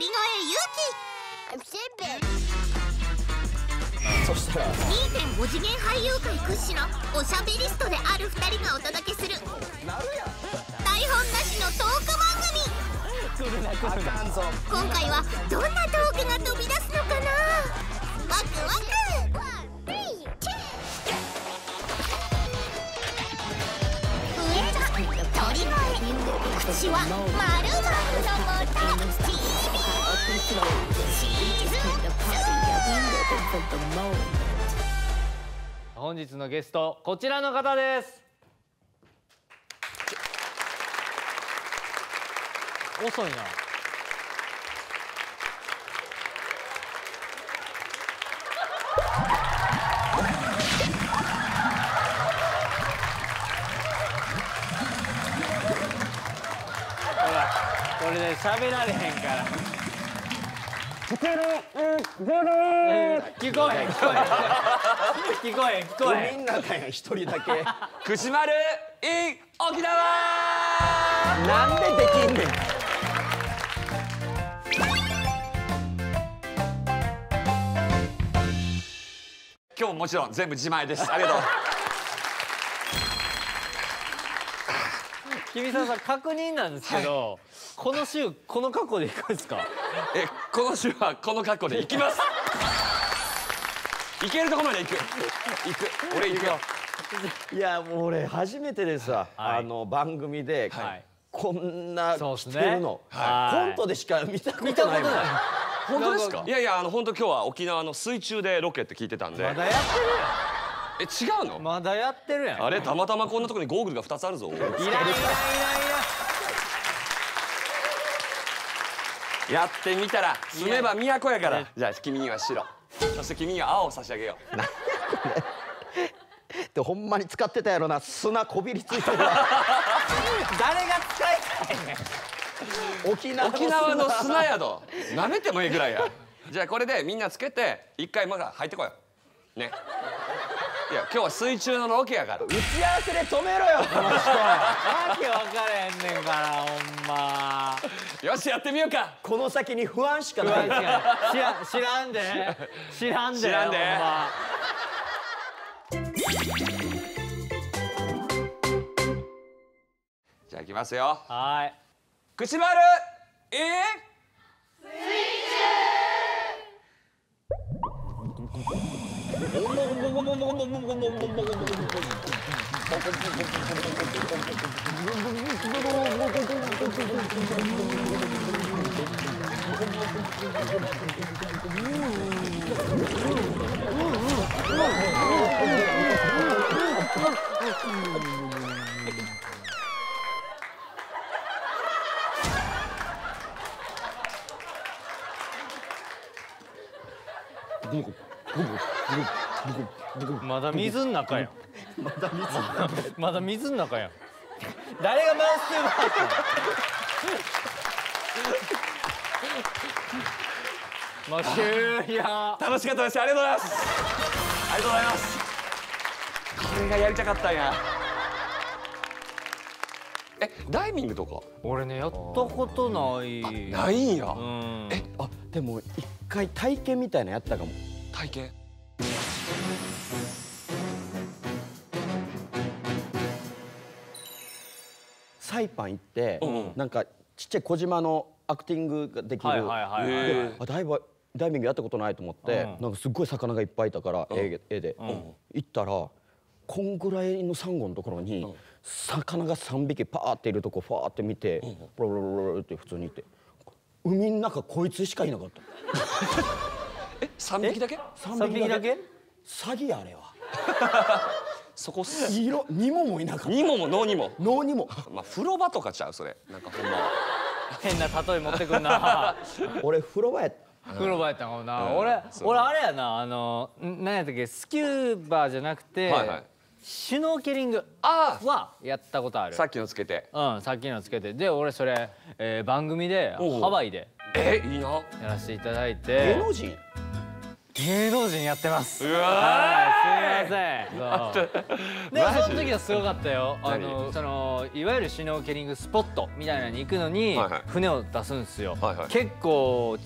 鳥越そしたらゆうき2.5次元俳優界屈指のおしゃべりストである2人がお届けする台本なしのトーク番組。今回はどんなトークが飛び出すのかな？ワクワク。はまるまるのもと本日のゲストこちらの方です。遅いな。ほらこれで喋られへんから聞こえへん聞こえへん。聞こえへん聞こえへん。みんなだよ一人だけ。串丸 in 沖縄なんでできんねん。今日ももちろん全部自前です。ありがとう。君さんさん確認なんですけど、この週この格好で行くんですか？えこの週はこの格好で行きます。行けるとこまで行く。行く。俺行くよ。いやもう俺初めてでさ、はい。あの番組で、はい。こんな着そうっすね。てるの、はい。コントでしか見たことない本当ですか？いやいやあの本当今日は沖縄の水中でロケって聞いてたんで。まだやってえ違うの？るやんまだやってるやん。あれたまたまこんなところにゴーグルが2つあるぞ。いらんいらんいらんいらんやってみたら住めば都やから。じゃあ君には白。そして君には青を差し上げよう。で。ほんまに使ってたやろな。砂こびりついてるわ。誰が使いたいねん沖縄の沖縄の砂宿なめてもいいぐらいや。じゃあこれでみんなつけて一回まだ入ってこよう。ね。いや今日は水中のロケやから。打ち合わせで止めろよこの人。わけ分からへんねんからほんまよしやってみようか。この先に不安しかない。知らん知らんで。知らんで。知らんで。じゃあいきますよ。はい。口丸。えまだ水の中やん。まだ水まだ水の中やん。誰がマウスで回ったのまあ終了楽しかったです。ありがとうございます。ありがとうございます。これがやりたかったんやえダイビングとか？俺ねやったことない。ないんや。うん。えあでも一回体験みたいなのやったかも。体験？サイパン行って、なんかちっちゃい小島のアクティングができる、ダイダイビングやったことないと思って、うん。なんかすっごい魚がいっぱいいたから、絵絵で、行ったらこんぐらいのサンゴのところに、魚が3匹パーっているとこファーって見て、ブロブロブロって普通にいて海の中こいつしかいなかった。え？三匹だけ？3 3匹だけ？詐欺あれはそこす。色にももいなかった。にもものにも。脳にも。まあ風呂場とかちゃうそれ。なんかほんま。変な例え持ってくんな。俺風呂場やった。風呂場やったんかもな、うん。俺俺あれやな。あのん何やったっけスキューバーじゃなくて、はいはい。シュノーケリングあはやったことある。さっきのつけて。うんさっきのつけて。で俺それ、えー番組でハワイで。えいいな。やらせていただい芸て能人芸能人やってます。うわはいすいません。でその時はすごかったよ。あ何？のそのいわゆるシュノーケリングスポットみたいなのに行くのに船を出すんですよ、はいはい。結構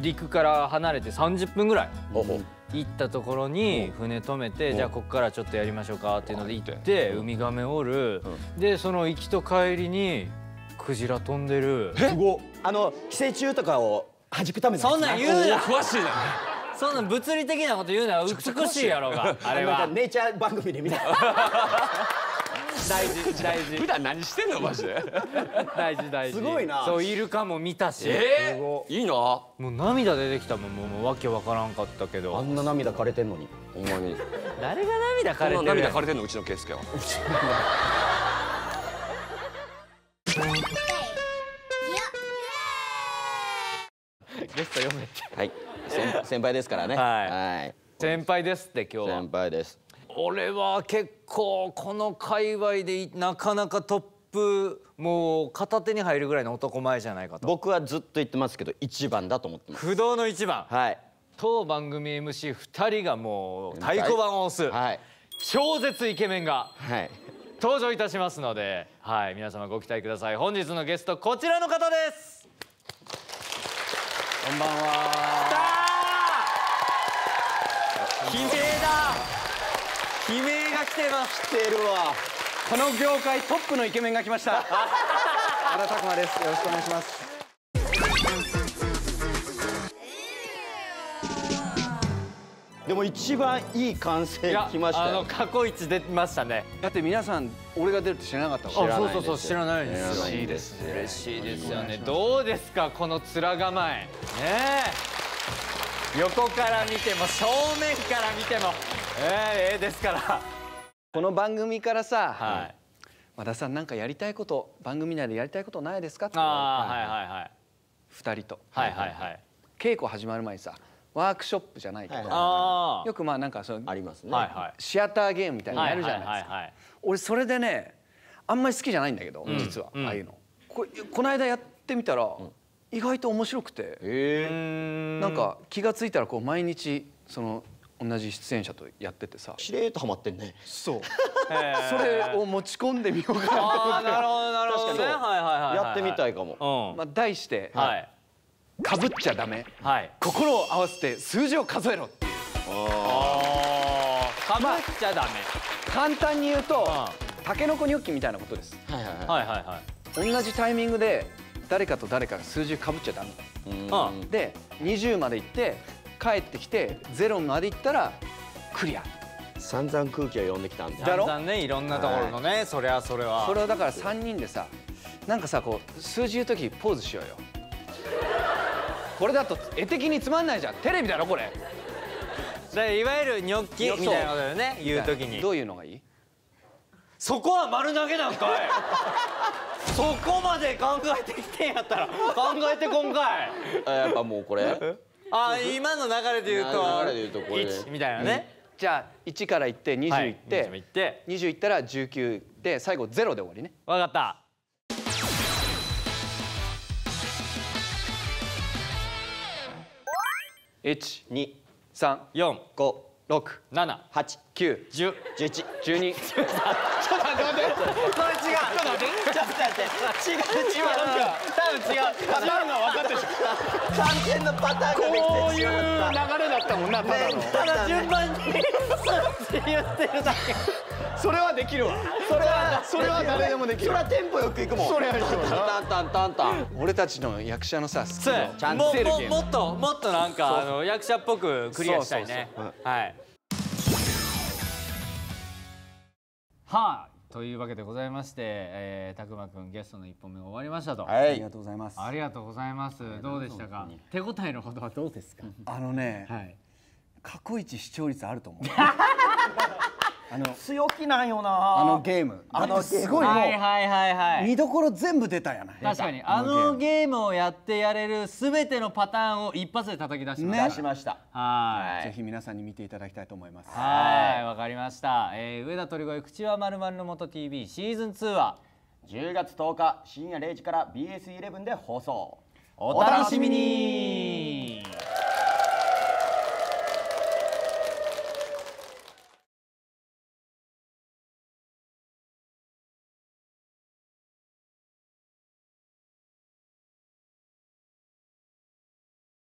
陸から離れて30分ぐらい行ったところに船止めてじゃあここからちょっとやりましょうかっていうので行ってウミガメおる。でその行きと帰りにクジラ飛んでる。あの寄生虫とかを弾くためのそんなん言うな。詳しいなそんなん物理的なこと言うな美しいやろがあれは。ネイチャー番組で見た。大事大事。普段何してんの？マジで。大事大事。すごいな。そうイルカも見たし。えー、いいな。もう涙出てきたもんもうもうわけわからんかったけあどんな涙枯れてんのに。ほんまに。誰が涙枯れてる？涙枯れてんの？うちの圭介は。ゲスト読めて。はい先 先輩ですからね。はい。はい。先輩ですって今日は。先輩です。俺は結構この界隈でいなかなかトップもう片手に入るぐらいの男前じゃないかと。僕はずっと言ってますけど一番だと思ってます。不動の一番。はい。当番組 MC2 人がもう太鼓判を押す。はい。超絶イケメンがはい。登場いたしますので、はい、皆様ご期待ください。本日のゲストこちらの方です。こんばんは悲鳴だ。悲鳴が来てます。来てるわ。この業界トップのイケメンが来ました。原拓馬です。よろしくお願いします。でも一番いい歓声来ましたあのよ過去一出ましたね。だって皆さん俺が出るって知らなかったもんらないそうそうそう知らないです嬉しいです嬉しいですよね。どうですかこの面構え。ねえ横から見ても正面から見てもええええですから。この番組からさ、はい。和田さんなんかやりたいこと番組内でやりたいことないですか？って言あわれて。あはいはいはい。二人と、はいはいはい。稽古始まる前にさワークショップじゃないけど、はいあよくまあなんかそのありますね。あはいはい。シアターゲームみたいなのやるじゃないですか、はいはいはい俺それでねあんまり好きじゃないんだけど、ん。実は、うん。ああいうの。ここの間やってみたら、意外と面白くて、なんか気がついたらこう毎日その同じ出演者とやっててさ。しれーっとハマってんね。そう。えー。それを持ち込んでみようかな。と思ってああなるほどなるほど。ね確かにはいはいはいはいやってみたいかも。うん。まあ、題してはい「かぶっちゃダメ。はい。心を合わせて数字を数えろ」っていう。ああかぶっちゃダメ。簡単に言うとうたけのこニョッキみたいなことです。はい。はいはいはい。同じタイミングで誰かと誰かが数字かぶっちゃダメうん。で20まで行って帰ってきて0まで行ったらクリア。散々空気を読んできたんでだろ？散々ねいろんなところのねそりゃそれは。それをだから3人でさなんかさこう数字言う時ポーズしようよ。これだと絵的につまんないじゃん。テレビだろこれ。でいわゆるニョッキニョッキみたいなことだよね言う時に。どういうのがいい？そこは丸投げなんかい。そこまで考えてきてんやったら考えてこんかい。あやっぱもうこれ。あ今の流れで言うと流れで言うとこれ。で1みたいなね、じゃあ1から行って20はい。行って、20行って。20行ったら19で最後0で終わりね。わかった。1 2 3 4 5 6 7 8 9 10 11 12それ違うちょっと待って。ちょっと待ってちょっと待って。違う。違う。多分違う。パターンが分かってる完全なパターンができこういう流れだったもんなただの。ただ順番に。そうって言ってるだけそれはできるわ。それはそれは誰でもできる。そりゃテンポよくいくもん。そりゃいくわなタンタンタンタン。俺たちの役者のさスキルをちゃん。もっともっとなんかあの役者っぽくクリアしたいね。はい。はい。というわけでございまして、えー、たくまくんゲストの一本目が終わりましたと、はい。ありがとうございます。ありがとうございます。どうでしたか？手応えのほどはどうですか？あのねはい。過去一視聴率あると思う あの強気なんよな。あのゲーム。あのすごいもうはいはいはいはい。見どころ全部出たやない。確かに。あのゲームをやってやれるすべてのパターンを一発で叩き出しました、ね出しました。はい。ぜひ皆さんに見ていただきたいと思います。はいわかりました、えー、上田鳥越口はまるまるの元 TV シーズン2は10月10日深夜0時から BS11 で放送。お楽しみに